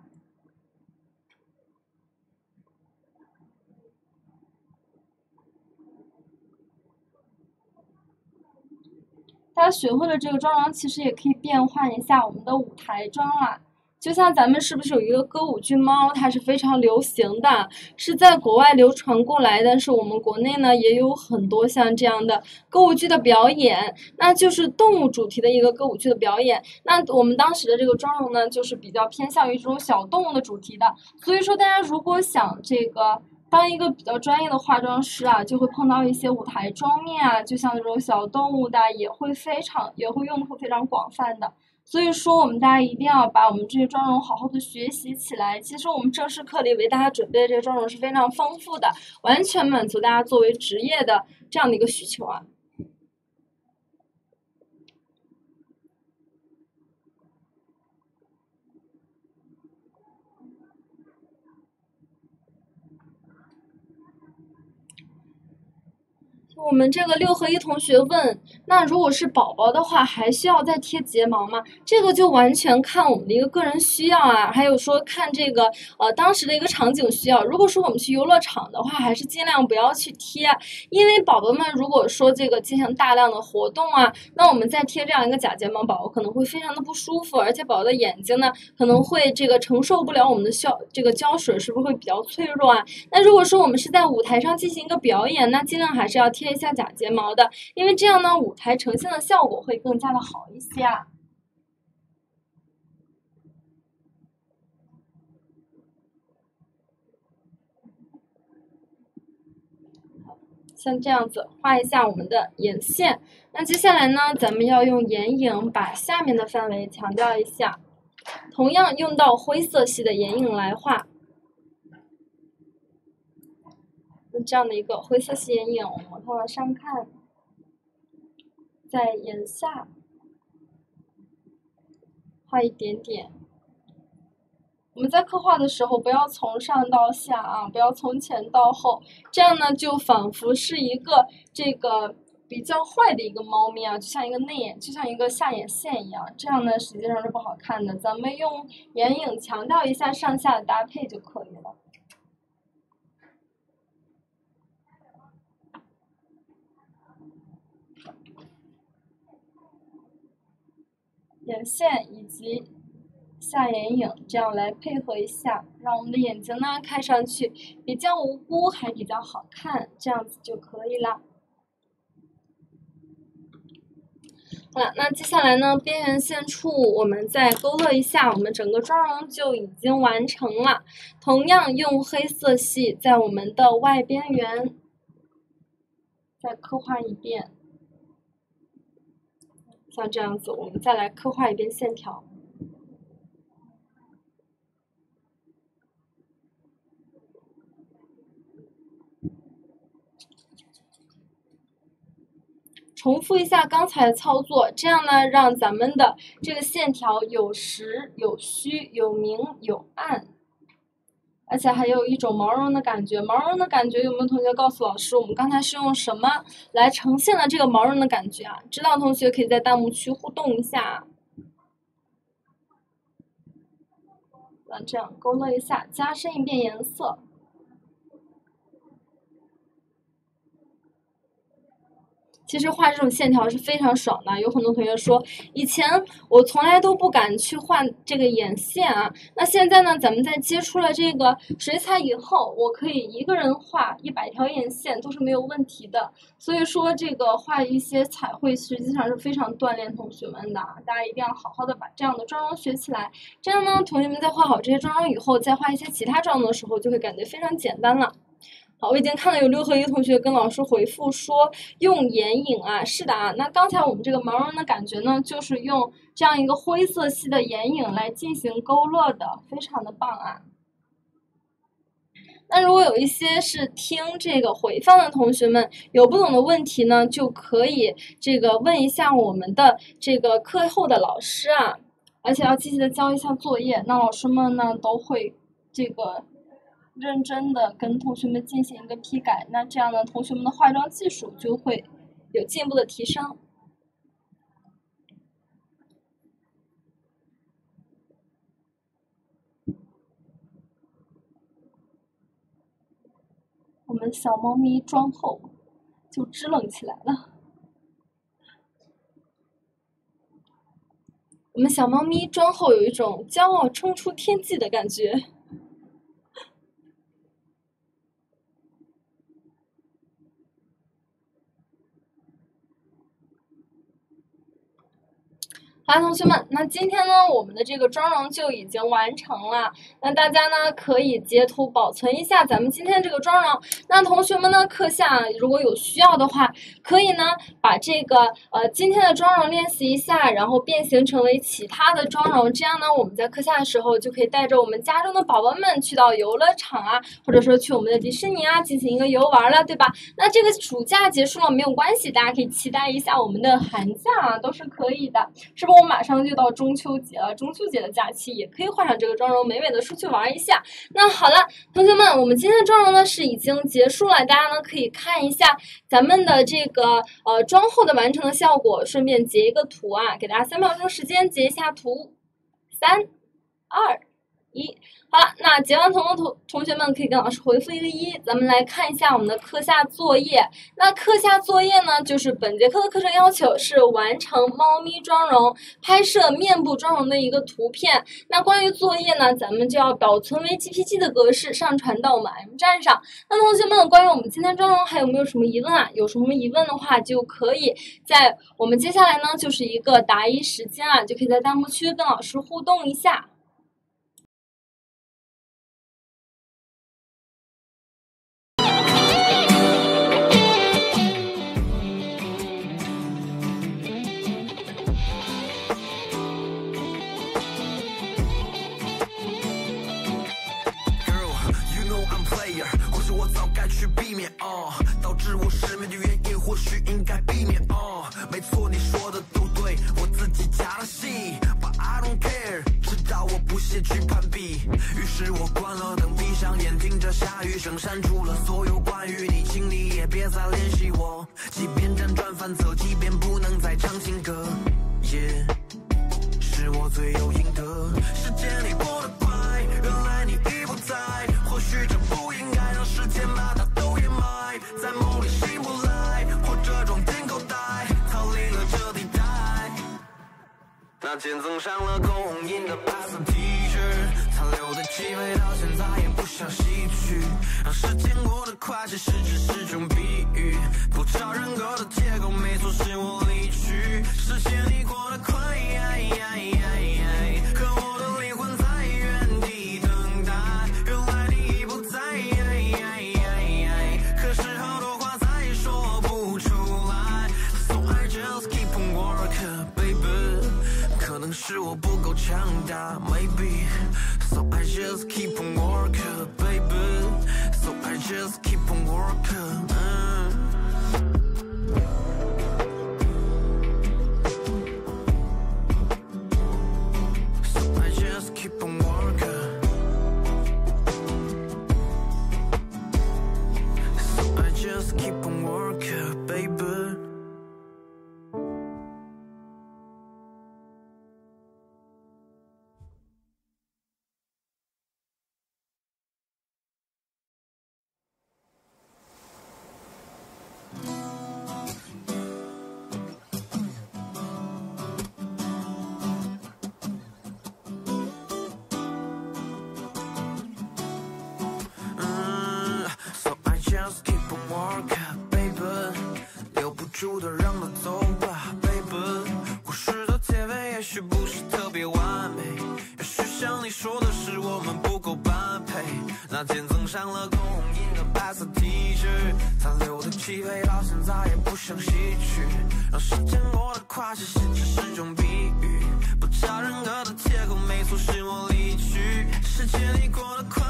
大家学会了这个妆容，其实也可以变换一下我们的舞台妆啦。就像咱们是不是有一个歌舞剧猫，它是非常流行的，是在国外流传过来，但是我们国内呢也有很多像这样的歌舞剧的表演，那就是动物主题的一个歌舞剧的表演。那我们当时的这个妆容呢，就是比较偏向于这种小动物的主题的。所以说，大家如果想这个。当一个比较专业的化妆师啊，就会碰到一些舞台妆面啊，就像那种小动物的，也会非常也会用途非常广泛的。所以说，我们大家一定要把我们这些妆容好好的学习起来。其实我们正式课里为大家准备的这些妆容是非常丰富的，完全满足大家作为职业的这样的一个需求啊。我们这个六合一同学问，那如果是宝宝的话，还需要再贴睫毛吗？这个就完全看我们的一个个人需要啊，还有说看这个呃当时的一个场景需要。如果说我们去游乐场的话，还是尽量不要去贴，因为宝宝们如果说这个进行大量的活动啊，那我们再贴这样一个假睫毛，宝宝可能会非常的不舒服，而且宝宝的眼睛呢可能会这个承受不了我们的胶这个胶水，是不是会比较脆弱啊？那如果说我们是在舞台上进行一个表演，那尽量还是要贴。贴一下假睫毛的，因为这样呢，舞台呈现的效果会更加的好一些啊。像这样子画一下我们的眼线，那接下来呢，咱们要用眼影把下面的范围强调一下，同样用到灰色系的眼影来画。用这样的一个灰色系眼影，我们往上看，在眼下画一点点，我们在刻画的时候，不要从上到下啊，不要从前到后，这样呢，就仿佛是一个这个比较坏的一个猫咪啊，就像一个内眼，就像一个下眼线一样，这样呢，实际上是不好看的。咱们用眼影强调一下上下的搭配就可以了。眼线以及下眼影，这样来配合一下，让我们的眼睛呢看上去比较无辜，还比较好看，这样子就可以了。好了，那接下来呢，边缘线处我们再勾勒一下，我们整个妆容就已经完成了。同样用黑色系在我们的外边缘再刻画一遍。像这样子，我们再来刻画一遍线条。重复一下刚才的操作，这样呢，让咱们的这个线条有实有虚，有明有暗。而且还有一种毛茸茸的感觉，毛茸茸的感觉有没有同学告诉老师，我们刚才是用什么来呈现的这个毛茸的感觉啊？知道同学可以在弹幕区互动一下。那这样勾勒一下，加深一遍颜色。其实画这种线条是非常爽的，有很多同学说，以前我从来都不敢去画这个眼线啊，那现在呢，咱们在接触了这个水彩以后，我可以一个人画一百条眼线都是没有问题的。所以说，这个画一些彩绘实际上是非常锻炼同学们的，大家一定要好好的把这样的妆容学起来，这样呢，同学们在画好这些妆容以后，再画一些其他妆容的时候，就会感觉非常简单了。好，我已经看到有六合一同学跟老师回复说用眼影啊，是的啊。那刚才我们这个毛茸的感觉呢，就是用这样一个灰色系的眼影来进行勾勒的，非常的棒啊。那如果有一些是听这个回放的同学们有不懂的问题呢，就可以这个问一下我们的这个课后的老师啊，而且要积极的交一下作业，那老师们呢都会这个。认真的跟同学们进行一个批改，那这样呢，同学们的化妆技术就会有进一步的提升。我们小猫咪妆后就支棱起来了，我们小猫咪妆后有一种骄傲冲出天际的感觉。好，同学们，那今天呢，我们的这个妆容就已经完成了。那大家呢，可以截图保存一下咱们今天这个妆容。那同学们呢，课下如果有需要的话，可以呢把这个呃今天的妆容练习一下，然后变形成为其他的妆容。这样呢，我们在课下的时候就可以带着我们家中的宝宝们去到游乐场啊，或者说去我们的迪士尼啊进行一个游玩了，对吧？那这个暑假结束了没有关系，大家可以期待一下我们的寒假啊，都是可以的，是不？马上就到中秋节了，中秋节的假期也可以画上这个妆容，美美的出去玩一下。那好了，同学们，我们今天的妆容呢是已经结束了，大家呢可以看一下咱们的这个呃妆后的完成的效果，顺便截一个图啊，给大家三秒钟时间截一下图，三、二、一。好了，那截完图的同同学们可以跟老师回复一个一，咱们来看一下我们的课下作业。那课下作业呢，就是本节课的课程要求是完成猫咪妆容，拍摄面部妆容的一个图片。那关于作业呢，咱们就要保存为 GPG 的格式，上传到我们 M 站上。那同学们，关于我们今天妆容还有没有什么疑问啊？有什么疑问的话，就可以在我们接下来呢，就是一个答疑时间啊，就可以在弹幕区跟老师互动一下。或许我早该去避免哦导致我失眠的原因或许应该避免哦没错你说的都对我自己加了戏 but i don't care 知道我不屑去攀比于是我关了灯闭上眼听着下雨声删除了所有关于你请你也别再联系我即便辗转反侧即便不能再唱情歌也是我罪有应得。时间里过那天赠上了口红印的白色 T 恤，残留的气味到现在也不想洗去。让时间过得快，其实只是种比喻，不找任何的借口，没错，是我离去。时间你过得快，是我不够强大，maybe。So I just keep on working, baby. So I just keep on working. 嗯 让它走吧，baby。故事的结尾也许不是特别完美，也许像你说的是我们不够般配。那件赠上了口红印的白色 T 恤，残留的气味到现在也不想洗去。让时间过得快，其实只是种比喻，不找任何的借口，没错，是我离去。时间里过得快，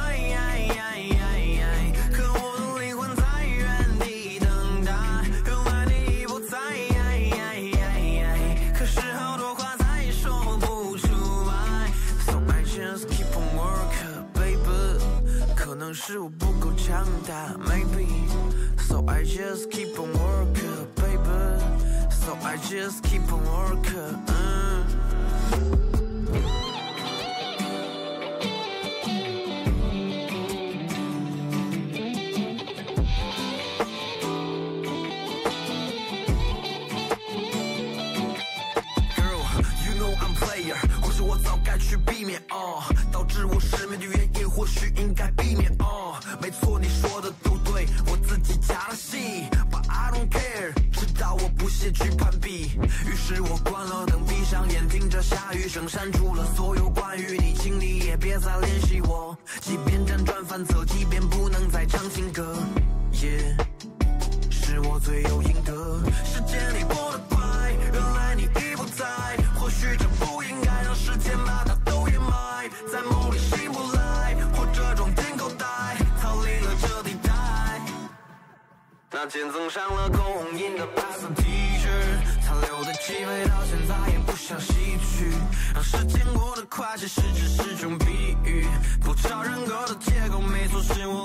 是我不够强大，maybe。So I just keep on working, baby。So I just keep on working. 肩增上了口红印的白色 T 恤，残留的气味到现在也不想洗去。让时间过得快，其实只是种比喻，不找人格的借口，没错，是我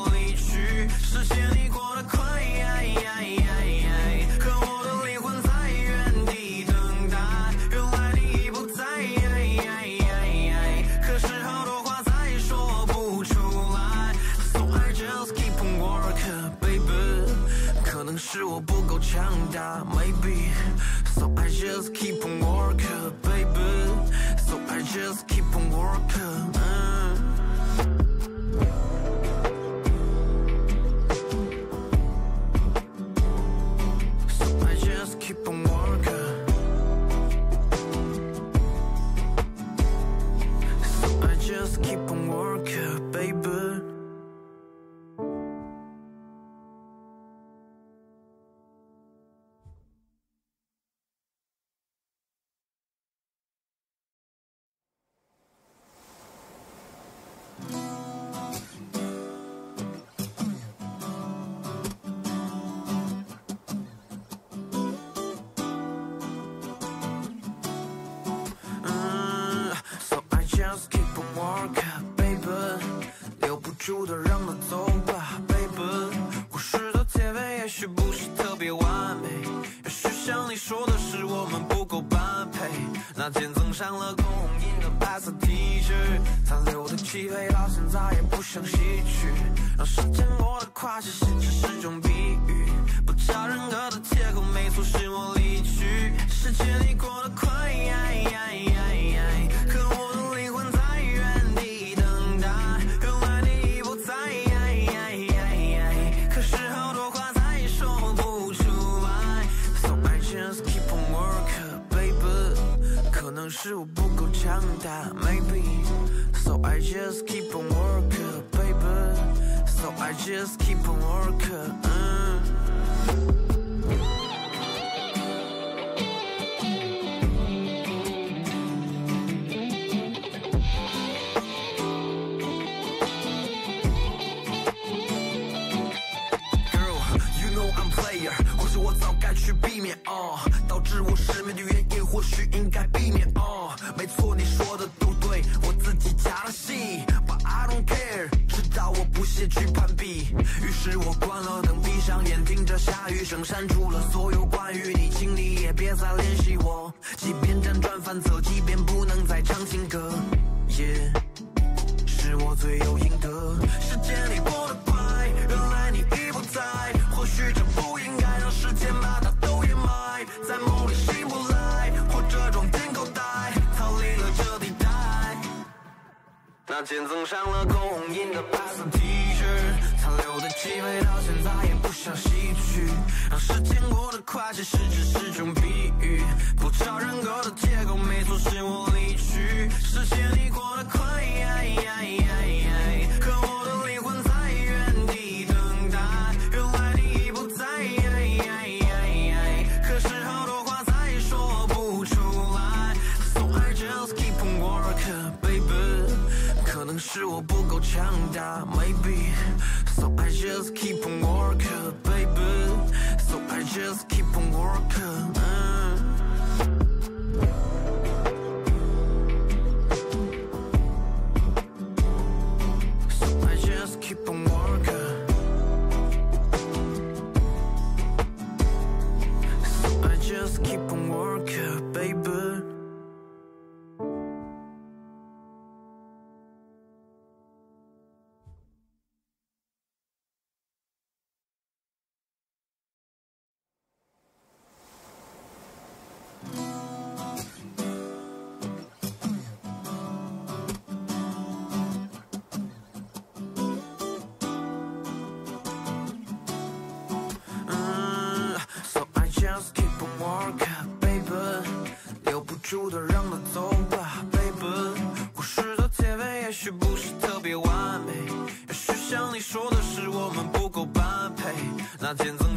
I just keep on working. 嗯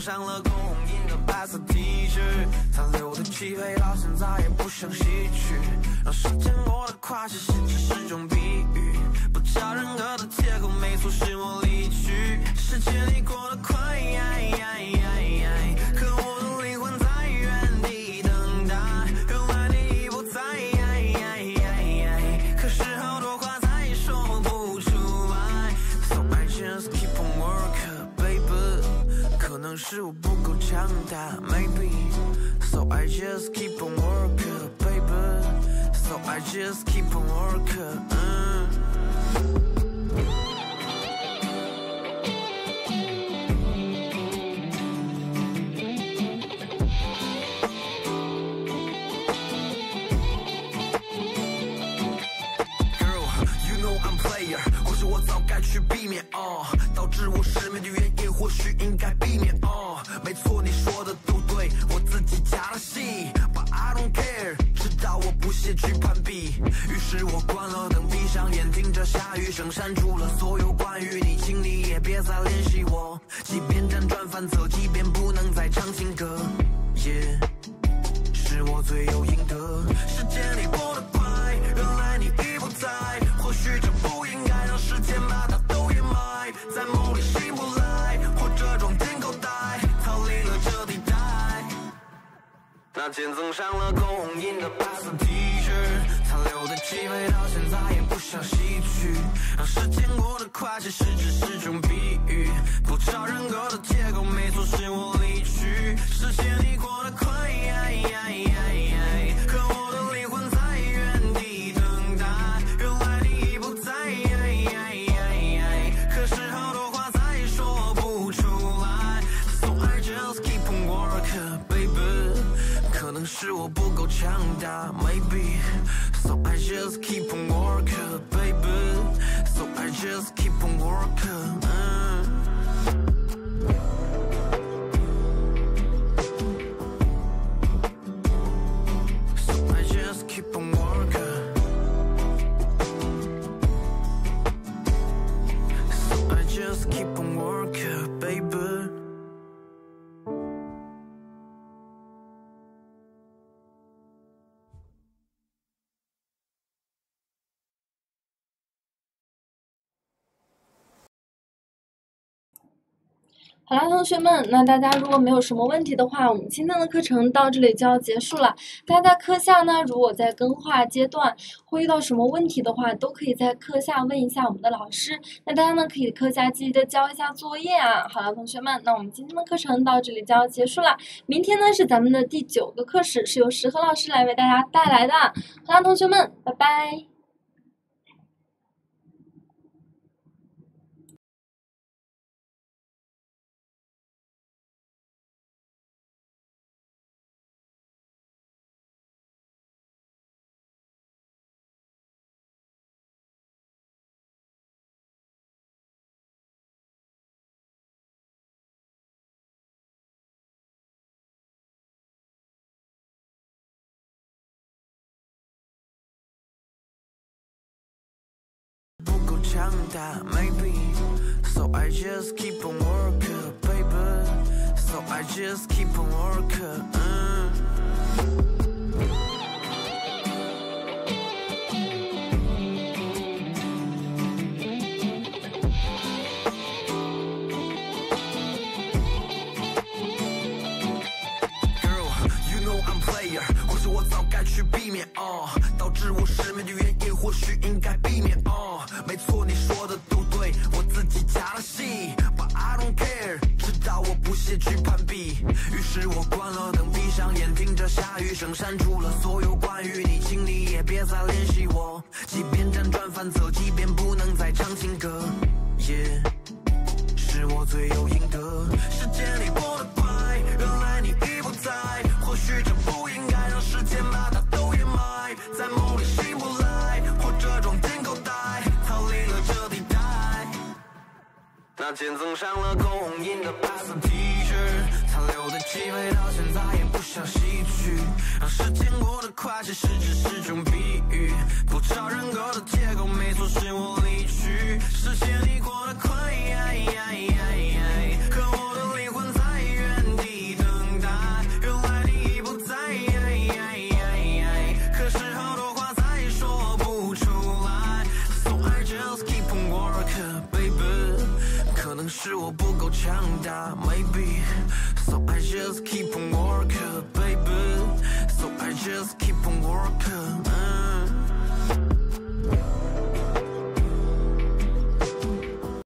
上了口红印的白色 T 恤，残留的气味到现在也不想洗去。让时间过得快，其实只是种比喻，不找任何的借口，没错，是我离去。时间你过得快，是我不够强大，maybe。So I just keep on working, baby。So I just keep on working. 嗯 Girl, you know I'm player，或许我早该去避免哦导致我失眠的原因， 或许应该避免哦没错，你说的都对，我自己加了戏，But I don't care，知道我不屑去攀比。于是我关了灯，闭上眼，听着下雨声，删除了所有关于你，请你也别再联系我。即便辗转反侧，即便不能再唱情歌，也、是我罪有应得。时间里过得快，原来你已不在。或许这不应该让时间把它都掩埋，在梦里醒不来，或者装进口袋，逃离了这地带。那件赠上了口红印的白色 T 恤，残留的气味到现在也不想吸取。让时间过得快，其实只是种比喻，不找任何的借口，没错，是我离去。时间你过得快，强大好啦，同学们，那大家如果没有什么问题的话，我们今天的课程到这里就要结束了。大家在课下呢，如果在更化阶段会遇到什么问题的话，都可以在课下问一下我们的老师。那大家呢，可以课下积极的交一下作业啊。好了，同学们，那我们今天的课程到这里就要结束了。明天呢是咱们的第九个课时，是由石河老师来为大家带来的。好啦，同学们，拜拜。不够强大，maybe。So I just keep on working, baby. So I just keep on working. 嗯 去避免哦导致我失眠的原因，或许应该避免哦没错，你说的都对，我自己加了戏，But I don't care，知道我不屑去攀比。于是我关了灯，闭上眼，听着下雨声，删除了所有关于你，请你也别再联系我。即便辗转反侧，即便不能再唱情歌，也、是我罪有应得。时间里过得那件赠上了口红印的白色 T 恤，残留的气味到现在也不想洗去。让时间过得快，其实只是种比喻。不找任何的借口，没错，是我离去。时间你过得快，，maybe。So I just keep on working, baby. So I just keep on working.